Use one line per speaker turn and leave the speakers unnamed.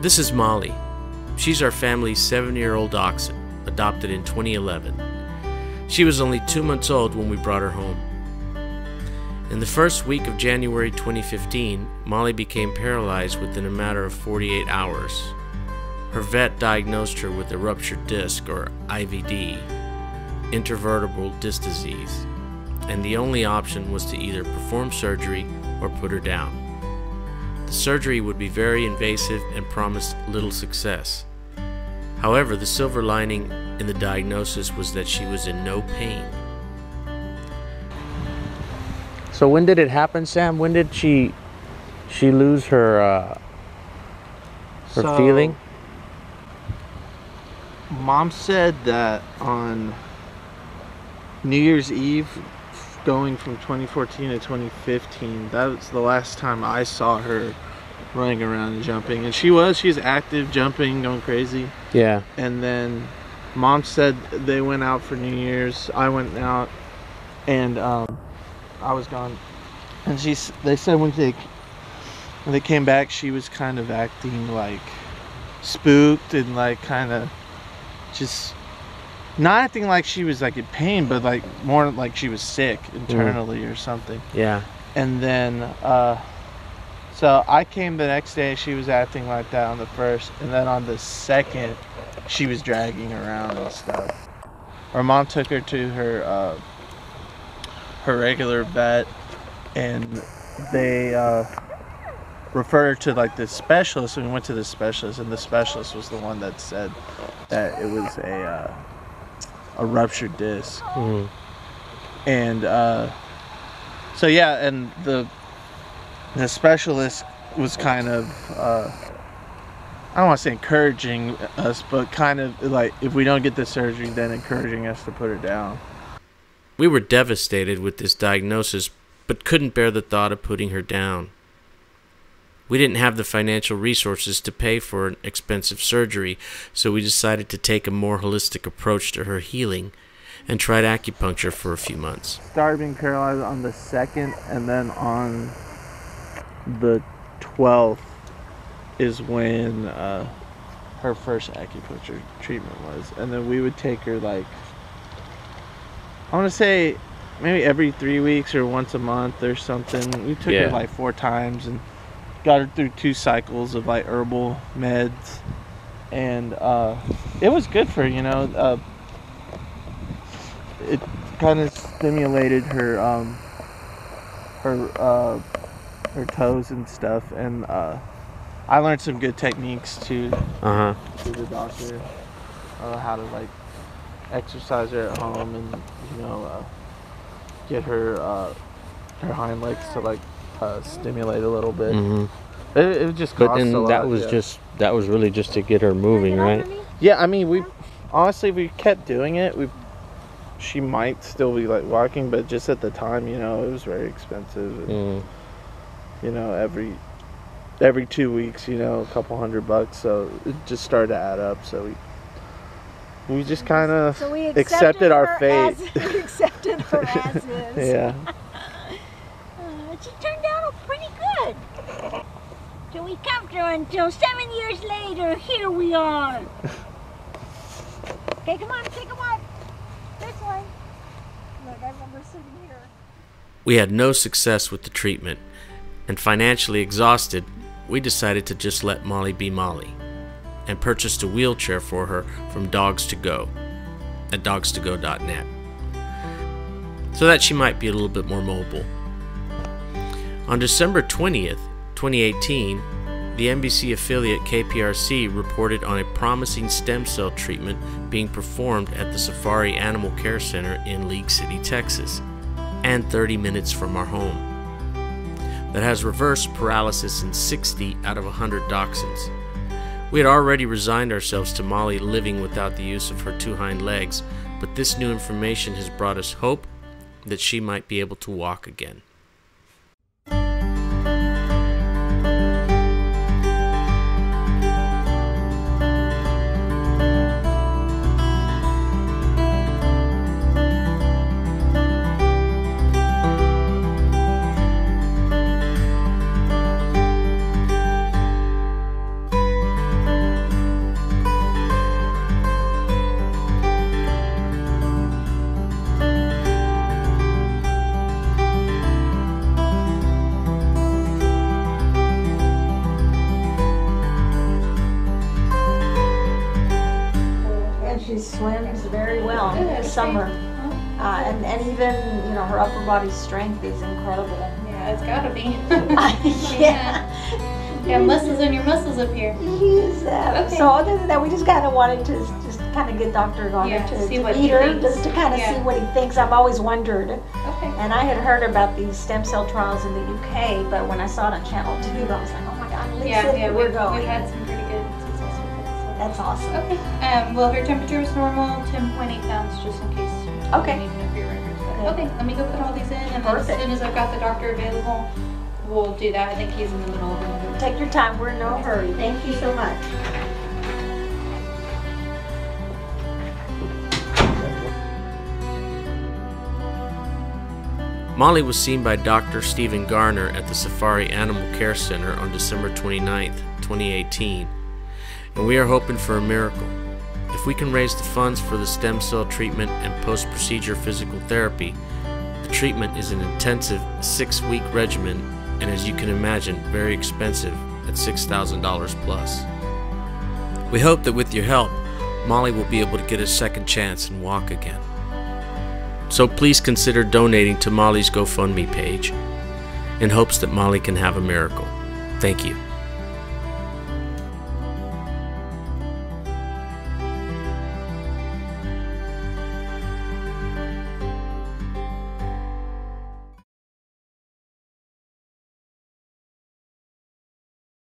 This is Molly. She's our family's seven year old dachshund, adopted in 2011. She was only two months old when we brought her home. In the first week of January 2015, Molly became paralyzed within a matter of 48 hours. Her vet diagnosed her with a ruptured disc, or IVD, intervertebral disc disease, and the only option was to either perform surgery or put her down. The surgery would be very invasive and promised little success. However, the silver lining in the diagnosis was that she was in no pain.
So when did it happen, Sam? When did she she lose her uh, her
So,
feeling?
Mom said that on New Year's Eve, going from 2014 to 2015, that was the last time I saw her running around and jumping. And she was, she's active, jumping, going crazy.
Yeah.
And then mom said they went out for New Year's. I went out and um, I was gone. And she, they said when they, when they came back, she was kind of acting like spooked and like kind of just not acting like she was like in pain, but like more like she was sick internally or something.
Yeah.
And then, uh, so I came the next day. She was acting like that on the first, and then on the second, she was dragging around and stuff. Our mom took her to her uh, her regular vet, and they uh, referred her to like the specialist. And we went to the specialist, and the specialist was the one that said that it was a uh, a ruptured disc
Mhm.
and uh, so yeah, and the the specialist was kind of uh, I don't want to say encouraging us, but kind of like if we don't get the surgery, then encouraging us to put it down.
We were devastated with this diagnosis, but couldn't bear the thought of putting her down. We didn't have the financial resources to pay for an expensive surgery, so we decided to take a more holistic approach to her healing and tried acupuncture for a few months.
Started being paralyzed on the second, and then on the twelfth is when uh, her first acupuncture treatment was, and then we would take her like I want to say maybe every three weeks or once a month or something. We took
Yeah.
her like four times and got her through two cycles of like herbal meds, and uh, it was good for her, you know. Uh, it kind of stimulated her um, her uh, her toes and stuff, and uh, I learned some good techniques too
Uh huh.
to the doctor uh, how to like exercise her at home and you know uh, get her uh, her hind legs to like uh, stimulate a little bit.
hmm
It, it just
But
cost
then
a lot.
that was
yeah.
just that was really just to get her moving, right?
yeah. I mean, we honestly we kept doing it. We she might still be like walking, but just at the time, you know, it was very expensive. and,
Mm.
You know, every every two weeks, you know, a couple hundred bucks. So it just started to add up. So we we just kind of
So we
accepted
accepted,
our fate.
As, we accepted her as is.
yeah.
Uh, she turned out pretty good. So we kept her until seven years later. Here we are. okay, come on, take a walk. This way. Look, I remember sitting here.
We had no success with the treatment, and financially exhausted, we decided to just let Molly be Molly and purchased a wheelchair for her from Dogs to Go at dogstogo.net so that she might be a little bit more mobile. On December 20th, 2018, the NBC affiliate KPRC reported on a promising stem cell treatment being performed at the Safari Animal Care Center in League City, Texas and 30 minutes from our home. That has reversed paralysis in 60 out of 100 dachshunds. We had already resigned ourselves to Molly living without the use of her two hind legs, but this new information has brought us hope that she might be able to walk again.
Summer. Uh, and, and even, you know, her upper body strength is incredible.
Yeah, it's gotta be.
yeah.
Have muscles in your muscles up here.
That.
Okay.
So other than that, we just kind of wanted to just kind of get Dr. Garner
Yeah,
to,
see
to
what
meet
he
her,
thinks.
just to kind of
Yeah.
see what he thinks. I've always wondered.
Okay.
And I had heard about these stem cell trials in the UK, but when I saw it on Channel 2, I was like, oh my God, Lisa,
Yeah, yeah,
we're going.
we've had some
That's awesome.
Okay. Um, well, her temperature was normal, 10.8 pounds, just in case.
Okay.
You need to know for your records. But, okay, let me go put all these in, and then as soon as I've got the doctor available, we'll do that. I think he's in the middle of another.
Take your time. We're in no hurry. Thank you so much.
Molly was seen by Dr. Stephen Garner at the Safari Animal Care Center on December 29, 2018, and we are hoping for a miracle. If we can raise the funds for the stem cell treatment and post procedure physical therapy, the treatment is an intensive six week regimen and, as you can imagine, very expensive at $6,000 plus. We hope that with your help, Molly will be able to get a second chance and walk again. So please consider donating to Molly's GoFundMe page in hopes that Molly can have a miracle. Thank you.